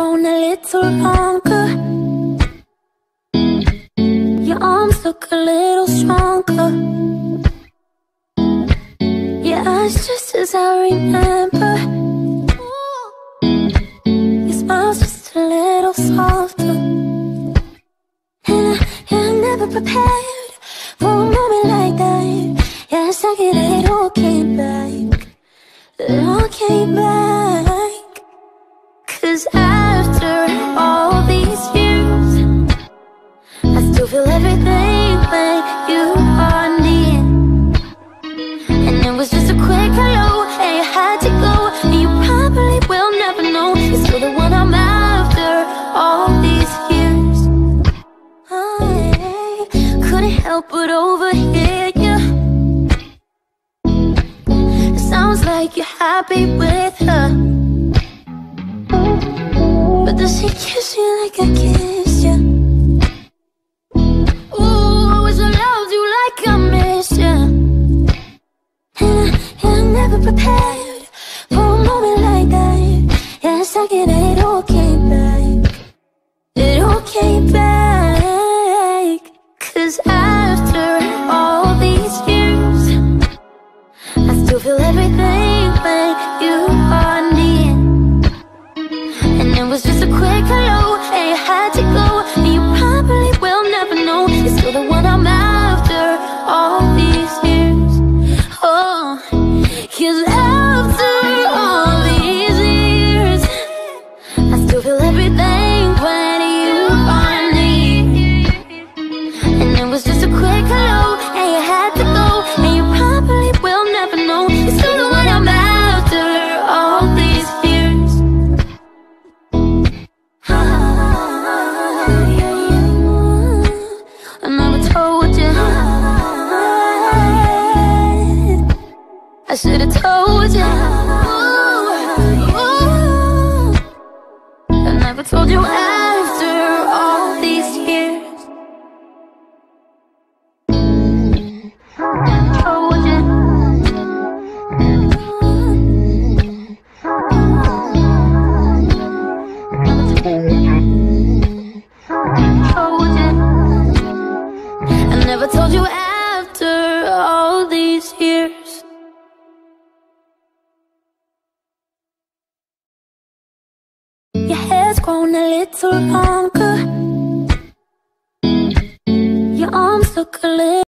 grown a little longer. Your arms look a little stronger. Your eyes just as I remember. Your smile's just a little softer. And I, I'm never prepared for a moment like that. Yeah, it's like it all came back. It all came back. Help but overhear you. It sounds like you're happy with her. But does she kiss you like I kiss you? Ooh, I I loved you like I missed you. And I, I'm never prepared for a moment like that. Yeah, it's like it ain't all came back. It all came back. Cause after feel everything I should have told you. I never told you after all these years. Told you. I never told you after all these years. Grown a little longer. Your arms look a little